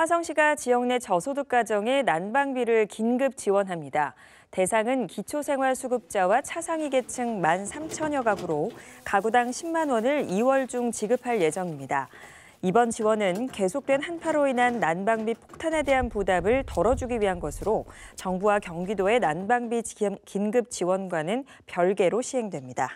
화성시가 지역 내 저소득 가정에 난방비를 긴급 지원합니다. 대상은 기초생활수급자와 차상위 계층 1만 3천여 가구로 가구당 10만 원을 2월 중 지급할 예정입니다. 이번 지원은 계속된 한파로 인한 난방비 폭탄에 대한 부담을 덜어주기 위한 것으로 정부와 경기도의 난방비 긴급 지원과는 별개로 시행됩니다.